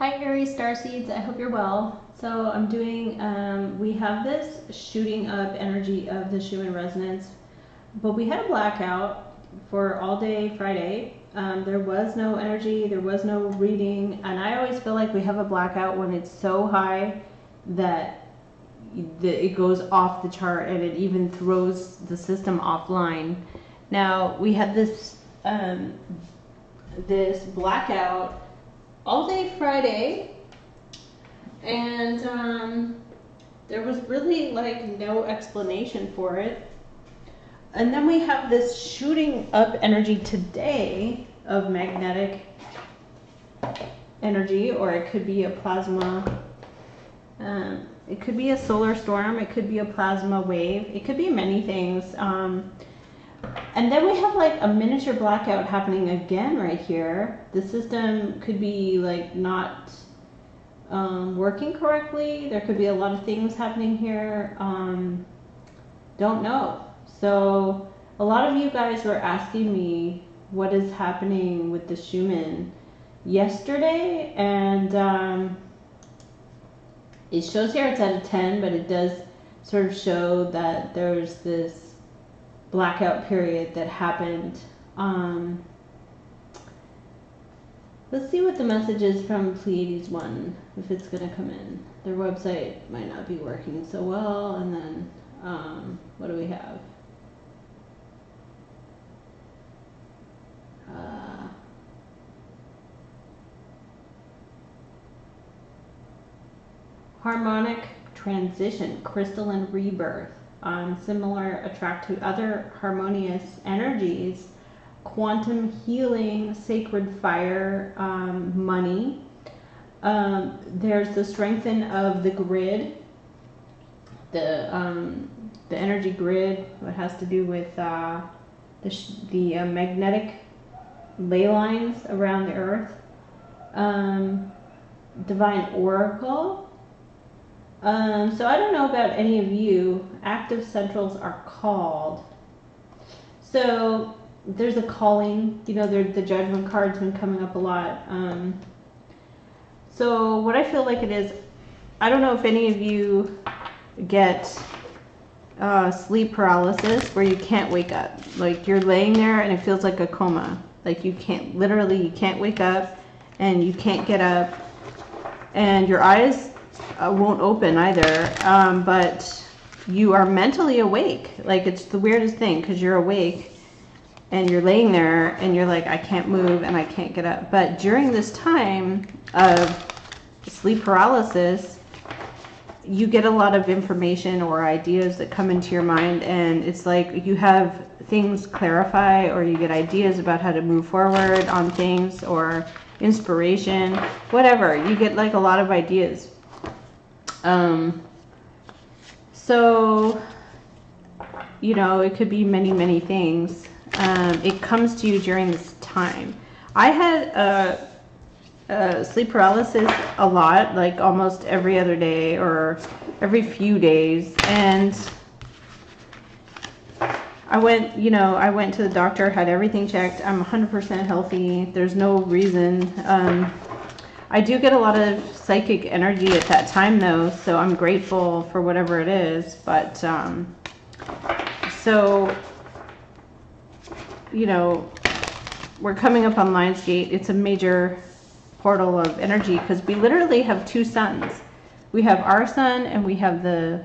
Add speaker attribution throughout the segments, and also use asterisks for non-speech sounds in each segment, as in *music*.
Speaker 1: Hi Aries Star Seeds, I hope you're well. So I'm doing, um, we have this shooting up energy of the Schumann resonance, but we had a blackout for all day Friday. Um, there was no energy, there was no reading, and I always feel like we have a blackout when it's so high that the, it goes off the chart and it even throws the system offline. Now we had this um, this blackout all day Friday, and um, there was really like no explanation for it. And then we have this shooting up energy today of magnetic energy, or it could be a plasma. Um, it could be a solar storm. It could be a plasma wave. It could be many things. Um, and then we have like a miniature blackout happening again right here. The system could be like not um, working correctly. There could be a lot of things happening here. Um, don't know. So a lot of you guys were asking me what is happening with the Schumann yesterday and um, it shows here it's at a 10 but it does sort of show that there's this blackout period that happened. Um, let's see what the message is from Pleiades 1, if it's going to come in. Their website might not be working so well, and then um, what do we have? Uh, harmonic transition, crystalline rebirth um, similar attract to other harmonious energies, quantum healing, sacred fire, um, money. Um, there's the strengthen of the grid, the um, the energy grid. What has to do with uh, the the uh, magnetic ley lines around the Earth. Um, divine oracle um, so I don't know about any of you. Active centrals are called. So there's a calling. You know, the judgment card's been coming up a lot. Um, so what I feel like it is, I don't know if any of you get uh, sleep paralysis where you can't wake up. Like you're laying there and it feels like a coma. Like you can't, literally, you can't wake up and you can't get up and your eyes uh, won't open either. Um, but you are mentally awake. Like it's the weirdest thing because you're awake and you're laying there and you're like, I can't move and I can't get up. But during this time of sleep paralysis, you get a lot of information or ideas that come into your mind and it's like you have things clarify or you get ideas about how to move forward on things or inspiration whatever you get like a lot of ideas um, so, you know, it could be many, many things. Um, it comes to you during this time. I had a, a sleep paralysis a lot, like almost every other day or every few days. And I went, you know, I went to the doctor, had everything checked. I'm 100% healthy. There's no reason. Um, I do get a lot of psychic energy at that time though, so I'm grateful for whatever it is. But, um, so, you know, we're coming up on Lionsgate. It's a major portal of energy because we literally have two suns. We have our sun and we have the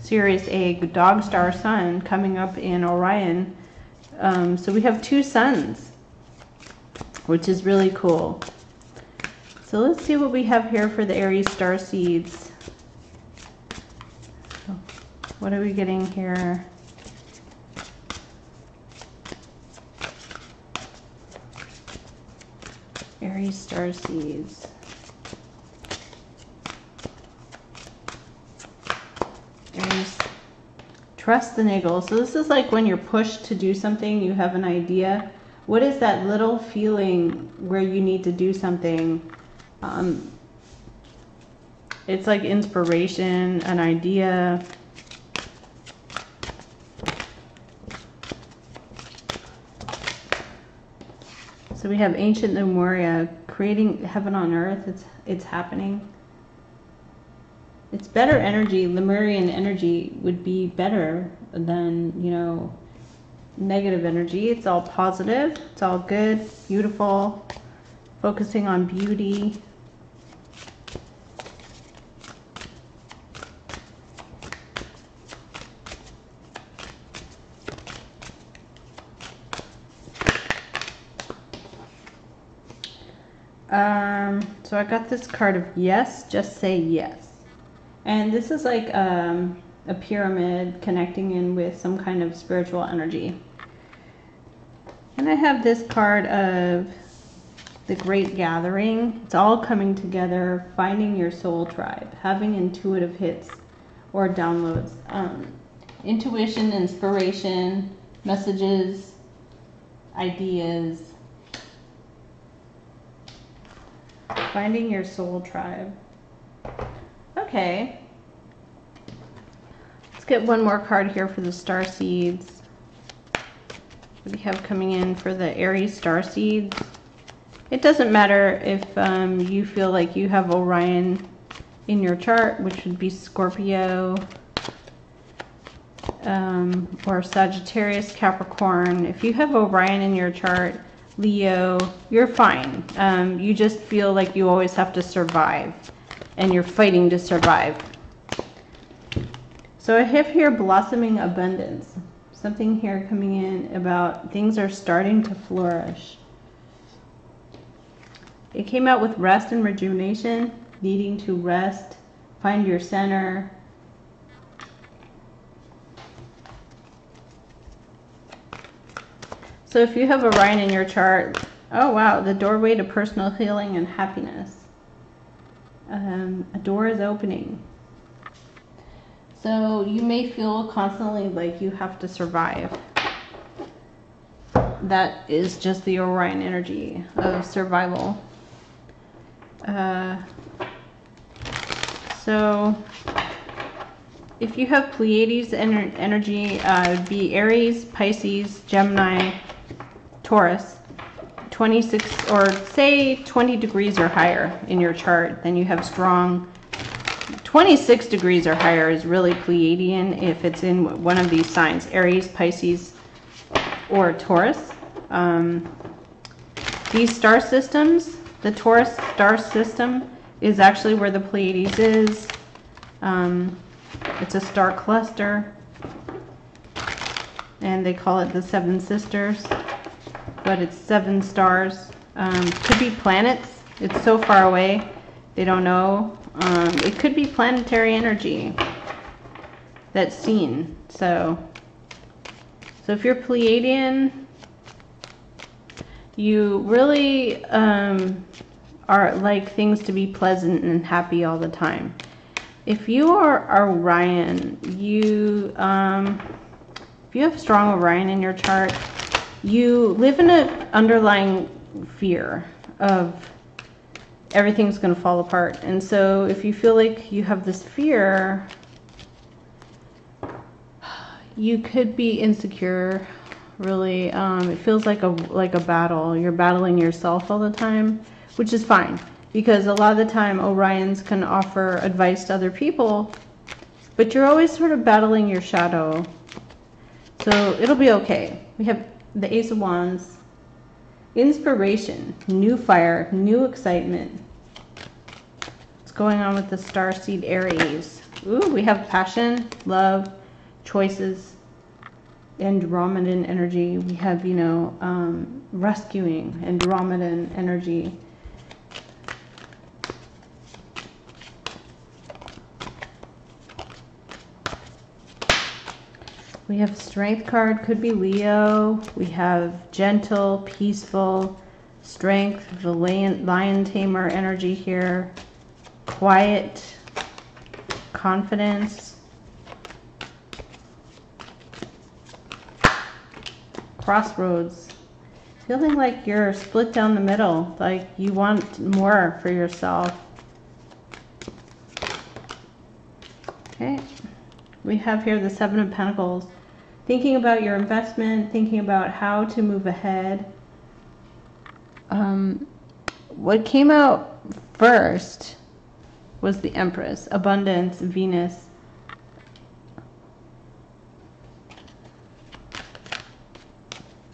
Speaker 1: Sirius A dog star sun coming up in Orion. Um, so we have two suns, which is really cool. So let's see what we have here for the Aries star seeds. So what are we getting here? Aries star seeds. Aries, trust the niggle. So this is like when you're pushed to do something, you have an idea. What is that little feeling where you need to do something um, it's like inspiration, an idea. So we have ancient Lemuria, creating heaven on earth. It's it's happening. It's better energy. Lemurian energy would be better than you know negative energy. It's all positive. It's all good, beautiful, focusing on beauty. Um, so I got this card of yes, just say yes. And this is like um, a pyramid connecting in with some kind of spiritual energy. And I have this card of the Great Gathering. It's all coming together, finding your soul tribe, having intuitive hits or downloads. Um, intuition, inspiration, messages, ideas, Finding your soul tribe. Okay. Let's get one more card here for the star seeds. We have coming in for the Aries star seeds? It doesn't matter if um, you feel like you have Orion in your chart, which would be Scorpio um, or Sagittarius, Capricorn. If you have Orion in your chart, Leo, you're fine. Um, you just feel like you always have to survive and you're fighting to survive. So I have here blossoming abundance. Something here coming in about things are starting to flourish. It came out with rest and rejuvenation, needing to rest, find your center, So if you have Orion in your chart, oh wow, the doorway to personal healing and happiness. Um, a door is opening. So you may feel constantly like you have to survive. That is just the Orion energy of survival. Uh, so if you have Pleiades ener energy, uh, be Aries, Pisces, Gemini, Taurus, 26 or say 20 degrees or higher in your chart, then you have strong 26 degrees or higher is really Pleiadian if it's in one of these signs, Aries, Pisces, or Taurus. Um, these star systems, the Taurus star system is actually where the Pleiades is. Um, it's a star cluster, and they call it the Seven Sisters but it's seven stars. Um, could be planets. It's so far away. They don't know. Um, it could be planetary energy that's seen. So, so if you're Pleiadian, you really um, are like things to be pleasant and happy all the time. If you are Orion, you um, if you have strong Orion in your chart, you live in an underlying fear of everything's going to fall apart. And so if you feel like you have this fear, you could be insecure really. Um, it feels like a like a battle. You're battling yourself all the time which is fine. Because a lot of the time orions can offer advice to other people but you're always sort of battling your shadow. So it'll be okay. We have the Ace of Wands, inspiration, new fire, new excitement. What's going on with the star seed Aries? Ooh, we have passion, love, choices, Andromedan energy. We have, you know, um, rescuing, Andromedan energy. We have strength card, could be Leo. We have gentle, peaceful, strength, the lion, lion tamer energy here. Quiet, confidence. Crossroads. Feeling like you're split down the middle, like you want more for yourself. Okay. We have here the Seven of Pentacles thinking about your investment, thinking about how to move ahead. Um, what came out first was the Empress, abundance, Venus.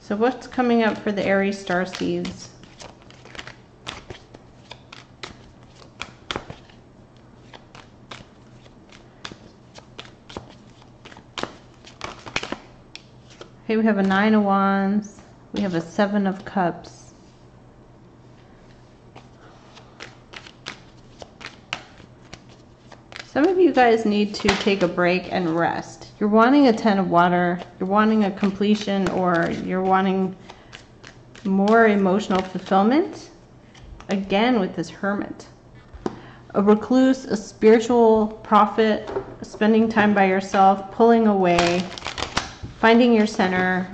Speaker 1: So what's coming up for the Aries star seeds? Okay, we have a Nine of Wands. We have a Seven of Cups. Some of you guys need to take a break and rest. You're wanting a Ten of Water, you're wanting a completion, or you're wanting more emotional fulfillment. Again, with this Hermit. A recluse, a spiritual prophet, spending time by yourself, pulling away, finding your center.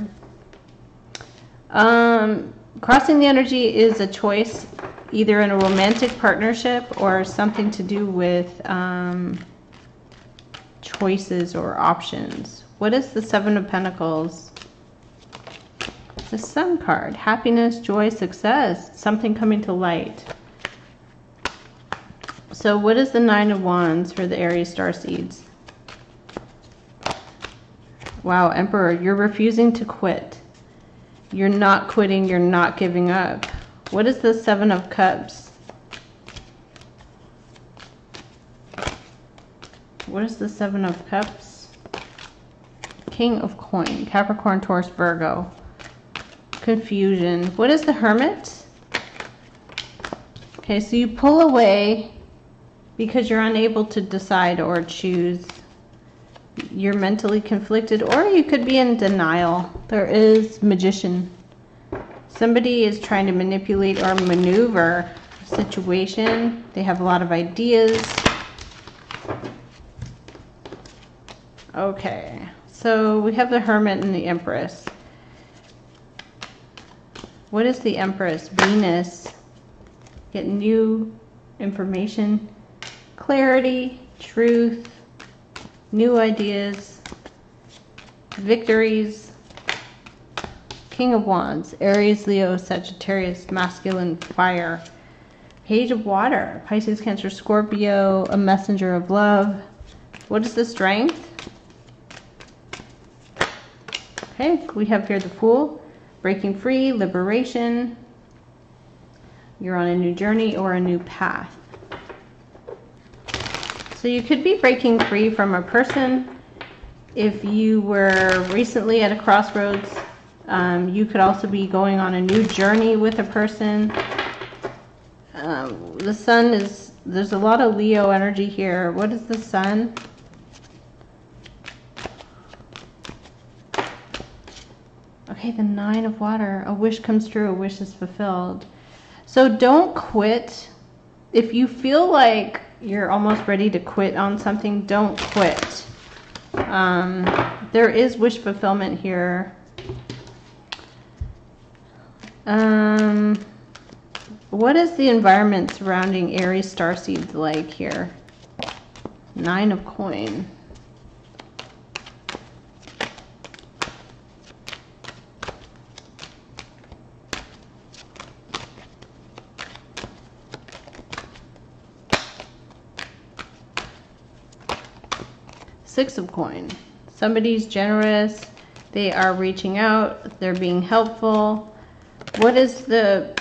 Speaker 1: Um, crossing the energy is a choice either in a romantic partnership or something to do with um, choices or options. What is the Seven of Pentacles? The Sun card. Happiness, joy, success. Something coming to light. So what is the Nine of Wands for the Aries star seeds? Wow, Emperor, you're refusing to quit. You're not quitting, you're not giving up. What is the Seven of Cups? What is the Seven of Cups? King of Coin, Capricorn, Taurus, Virgo. Confusion. What is the Hermit? Okay, so you pull away because you're unable to decide or choose you're mentally conflicted or you could be in denial. There is magician. Somebody is trying to manipulate or maneuver a situation. They have a lot of ideas. Okay, so we have the Hermit and the Empress. What is the Empress? Venus. Get new information, clarity, truth, new ideas, victories, King of Wands, Aries, Leo, Sagittarius, masculine fire, Page of Water, Pisces, Cancer, Scorpio, a messenger of love. What is the strength? Okay, we have here the Fool, breaking free, liberation. You're on a new journey or a new path. So you could be breaking free from a person. If you were recently at a crossroads, um, you could also be going on a new journey with a person. Um, the sun is, there's a lot of Leo energy here. What is the sun? Okay, the nine of water. A wish comes true, a wish is fulfilled. So don't quit. If you feel like you're almost ready to quit on something, don't quit. Um, there is wish fulfillment here. Um, what is the environment surrounding Aries starseeds like here? Nine of coin. Six of coin. Somebody's generous. They are reaching out. They're being helpful. What is the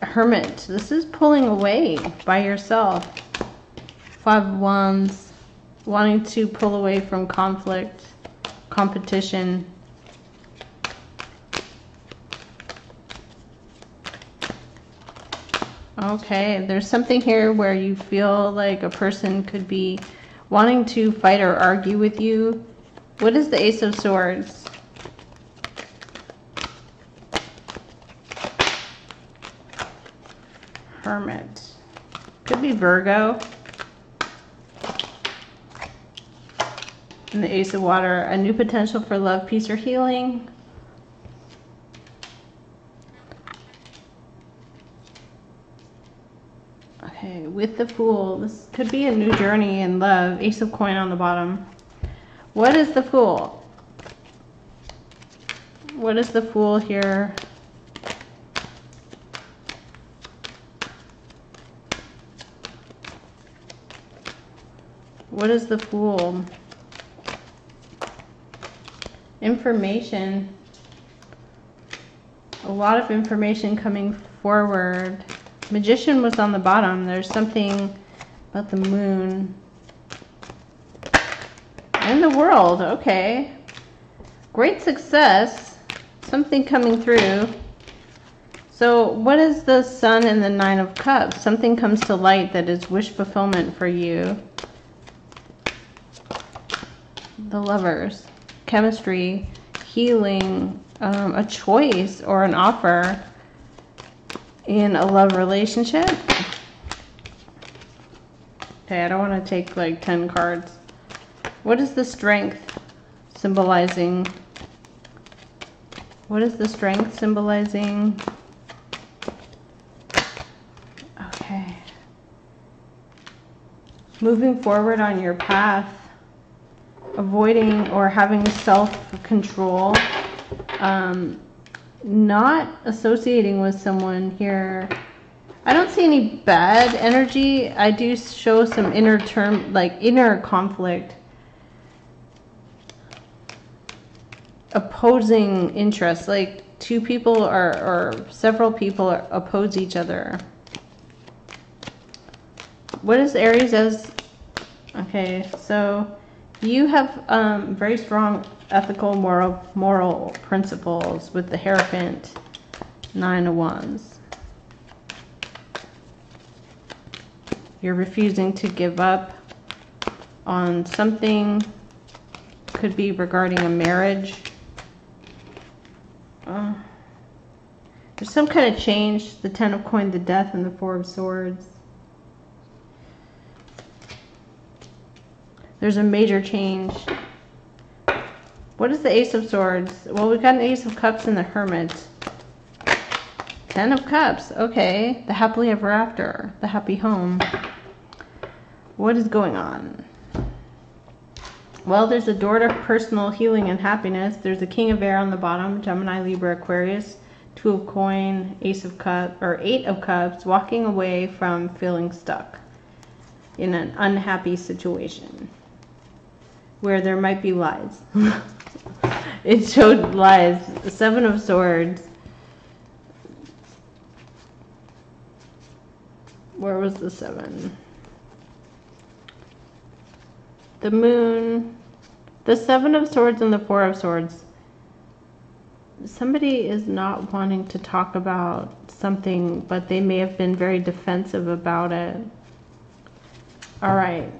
Speaker 1: hermit? This is pulling away by yourself. Five of wands. Wanting to pull away from conflict, competition. Okay, there's something here where you feel like a person could be wanting to fight or argue with you. What is the Ace of Swords? Hermit. Could be Virgo. And the Ace of Water, a new potential for love, peace, or healing. Okay, with the Fool. This could be a new journey in love. Ace of Coin on the bottom. What is the Fool? What is the Fool here? What is the Fool? Information. A lot of information coming forward. Magician was on the bottom. There's something about the moon. And the world. Okay. Great success. Something coming through. So what is the sun and the nine of cups? Something comes to light that is wish fulfillment for you. The lovers, chemistry, healing, um, a choice or an offer in a love relationship. Okay, I don't want to take like 10 cards. What is the strength symbolizing? What is the strength symbolizing? Okay. Moving forward on your path, avoiding or having self-control, um, not associating with someone here. I don't see any bad energy. I do show some inner term, like inner conflict. Opposing interests, like two people or, or several people oppose each other. What is Aries as? Okay, so you have um, very strong ethical, moral, moral principles with the Hierophant Nine of Wands. You're refusing to give up on something, could be regarding a marriage. Uh, there's some kind of change. The Ten of Coin, the Death, and the Four of Swords. There's a major change. What is the Ace of Swords? Well, we've got an Ace of Cups and the Hermit. Ten of Cups. Okay. The happily ever after. The happy home. What is going on? Well, there's a door to personal healing and happiness. There's a King of Air on the bottom. Gemini, Libra, Aquarius. Two of Coin, Ace of Cups, or Eight of Cups. Walking away from feeling stuck in an unhappy situation where there might be lies. *laughs* it showed lies. Seven of Swords. Where was the seven? The moon. The seven of swords and the four of swords. Somebody is not wanting to talk about something, but they may have been very defensive about it. All right.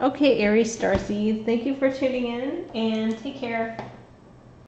Speaker 1: Okay, Aries Starseed, thank you for tuning in and take care.